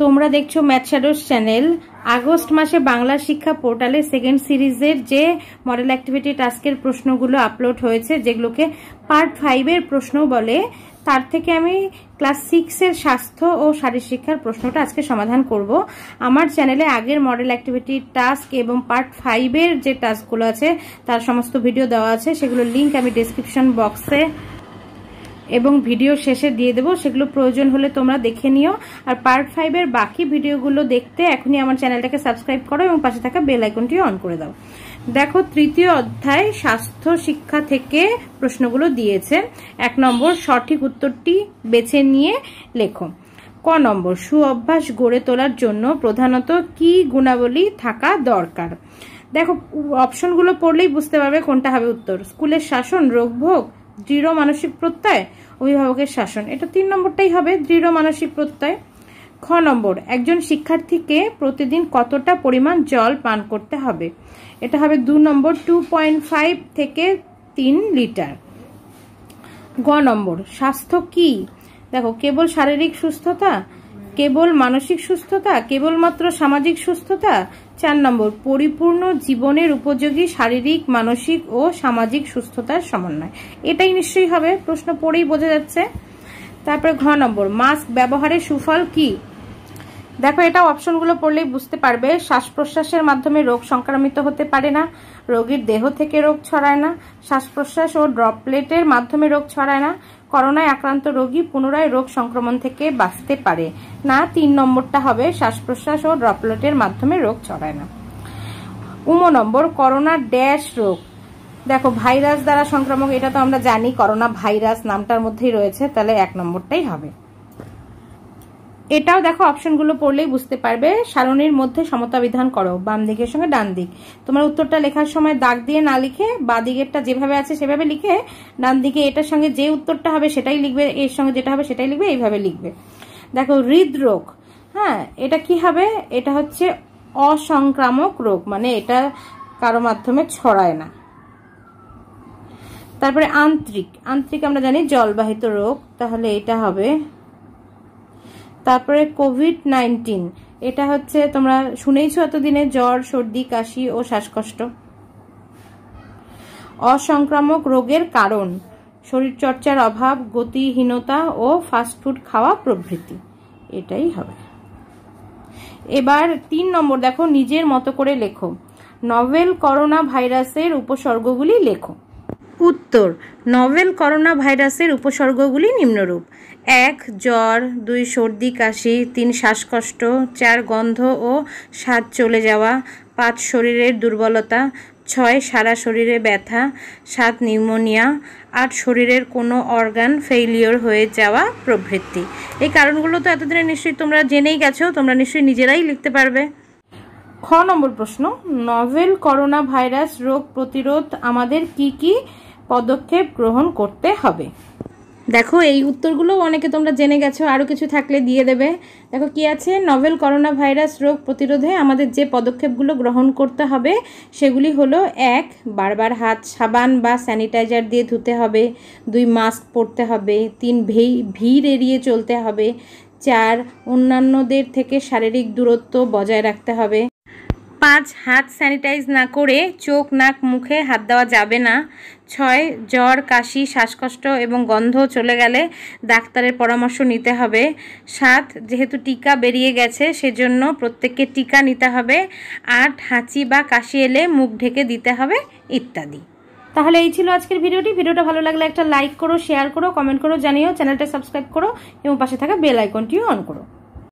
তোমরা দেখছ math shadows channel. August মাসে বাংলা শিক্ষা পোর্টালে সেকেন্ড সিরিজের যে মডেল অ্যাক্টিভিটি টাস্কের প্রশ্নগুলো আপলোড হয়েছে, যেগুলোকে পার্ট ফাইভের প্রশ্ন বলে, তার থেকে আমি ক্লাস সিক্সের স্বাস্থ্য ও শারীর শিক্ষার প্রশ্নটা আজকে সমাধান করব। আমার চ্যানেলে আগের মডেল অ্যাক্টিভিটি টাস্ক এবং পার্ট ফাইভের যে টাস্কগুলো আছে, তার সমস্ত ভিডিও দেওয়া আছে, সেগুলোর লিঙ্ক আমি ডিসক্রিপশন বক্সে এবং ভিডিও শেষে দিয়ে দেবো। সেগুলো প্রয়োজন হলে তোমরা দেখে নিও। আর পার্ট ফাইভের বাকি ভিডিওগুলো দেখতে এখনই আমার চ্যানেলটাকে সাবস্ক্রাইব করো এবং পাশে থাকা বেল আইকনটি অন করে দাও। দেখো, তৃতীয় অধ্যায় স্বাস্থ্য শিক্ষা থেকে প্রশ্নগুলো দিয়েছে। এক নম্বর, সঠিক উত্তরটি বেছে নিয়ে লেখো। ক নম্বর সু অভ্যাস গড়ে তোলার জন্য প্রধানত কি গুণাবলী থাকা দরকার? দেখো অপশনগুলো পড়লেই বুঝতে পারবে কোনটা হবে উত্তর। স্কুলের শাসন রোগভোগ দৃঢ় মানসিক প্রত্যয়, অভিভাবকের শাসন। এটা তিন নম্বরটাই হবে, দৃঢ় মানসিক প্রত্যয়। খ নম্বর, একজন শিক্ষার্থীকে প্রতিদিন কতটা পরিমাণ জল পান করতে হবে? এটা হবে দু নম্বর টু পয়েন্ট ফাইভ থেকে তিন লিটার। গ নম্বর, স্বাস্থ্য কি? দেখো, কেবল শারীরিক সুস্থতা কেবল মানসিক সুস্থতা, কেবলমাত্র সামাজিক সুস্থতা? চার নম্বর, পরিপূর্ণ জীবনের উপযোগী শারীরিক, মানসিক ও সামাজিক সুস্থতার সমন্বয়। এটাই নিশ্চয়ই হবে, প্রশ্ন পড়েই বোঝা যাচ্ছে। তারপরে ঘ নম্বর, মাস্ক ব্যবহারের সুফল কি? দেখো, এটা অপশনগুলো পড়লেই বুঝতে পারবে। শ্বাস প্রশ্বাসের মাধ্যমে রোগ সংক্রামিত হতে পারে না, রোগীর দেহ থেকে রোগ ছড়ায় না শ্বাস প্রশ্বাস ও ড্রপলেটের মাধ্যমে রোগ ছড়ায় না করোনায় আক্রান্ত রোগী পুনরায় রোগ সংক্রমণ থেকে বাঁচতে পারে। না, তিন নম্বরটা হবে শ্বাস প্রশ্বাস ও ড্রপলেটের মাধ্যমে রোগ ছড়ায় না। উম নম্বর, করোনা ড্যাশ রোগ। দেখো, ভাইরাস দ্বারা সংক্রামক, এটা তো আমরা জানি, করোনা ভাইরাস নামটার মধ্যেই রয়েছে, তাহলে এক নম্বরটাই হবে। এটাও দেখো অপশনগুলো পড়লেই বুঝতে পারবে। সারণীর মধ্যে সমতা বিধান করো, বাম দিকের সঙ্গে ডান দিক। তোমার উত্তরটা লেখার সময় দাগ দিয়ে না লিখে, বা দিকেরটা যেভাবে আছে সেভাবে লিখে, ডান দিকে এটার সঙ্গে যে উত্তরটা হবে সেটাই লিখবে, এর সঙ্গে যেটা হবে সেটাই লিখবে, এইভাবে লিখবে। দেখো, হৃদরোগ হ্যাঁ এটা কি হবে? এটা হচ্ছে অসংক্রামক রোগ মানে এটা কারও মাধ্যমে ছড়ায় না। তারপরে আন্ত্রিক আন্ত্রিক আমরা জানি জলবাহিত রোগ, তাহলে এটা হবে তারপরে কোভিড নাইন্টিন এটা হচ্ছে তোমরা শুনেইছো এতদিনে জ্বর, সর্দি, কাশি ও শ্বাসকষ্ট? অসংক্রামক রোগের কারণ, শরীরচর্চার অভাব, গতিহীনতা ও ফাস্টফুড খাওয়া প্রভৃতি। এটাই হবে। এবার তিন নম্বর দেখো, নিজের মতো করে লেখো। নভেল করোনা ভাইরাসের উপসর্গগুলি লেখো। উত্তর, নভেল করোনা ভাইরাসের উপসর্গগুলি নিম্নরূপ। এক, জ্বর, দুই, সর্দি, কাশি, তিন, শ্বাসকষ্ট, চার, গন্ধ ও স্বাদ চলে যাওয়া। পাঁচ, শরীরের দুর্বলতা। ছয়, সারা শরীরে ব্যথা। সাত, নিউমোনিয়া। আট, শরীরের কোনো অর্গান ফেইলিওর হয়ে যাওয়া প্রভৃতি। এই কারণগুলো তো এতদিনে নিশ্চয়ই তোমরা জেনেই গেছো, তোমরা নিশ্চয়ই নিজেরাই লিখতে পারবে। খ নম্বর প্রশ্ন, নভেল করোনা ভাইরাস রোগ প্রতিরোধ আমাদের কি কি পদক্ষেপ গ্রহণ করতে হবে? দেখো, এই উত্তরগুলো অনেকে তোমরা জেনে গেছো আরও কিছু থাকলে দিয়ে দেবে। দেখো, কি আছে? নভেল করোনা ভাইরাস রোগ প্রতিরোধে আমাদের যে পদক্ষেপগুলো গ্রহণ করতে হবে, সেগুলি হলো, এক, বারবার হাত সাবান বা স্যানিটাইজার দিয়ে ধুতে হবে, দুই, মাস্ক পরতে হবে, তিন ভিড় এড়িয়ে চলতে হবে, চার, অন্যান্যদের থেকে শারীরিক দূরত্ব বজায় রাখতে হবে পাঁচ হাত স্যানিটাইজ না করে চোখ, নাক, মুখে হাত দেওয়া যাবে না। ছয়, জ্বর, কাশি, শ্বাসকষ্ট এবং গন্ধ চলে গেলে ডাক্তারের পরামর্শ নিতে হবে। সাত, যেহেতু টিকা বেরিয়ে গেছে, সেজন্য প্রত্যেককে টিকা নিতে হবে। আট, হাঁচি বা কাশি এলে মুখ ঢেকে দিতে হবে, ইত্যাদি। তাহলে এই ছিল আজকের ভিডিওটি। ভিডিওটা ভালো লাগলে একটা লাইক করো, শেয়ার করো, কমেন্ট করো, জানিও, চ্যানেলটা সাবস্ক্রাইব করো এবং পাশে থাকা বেল আইকনটিও অন করো।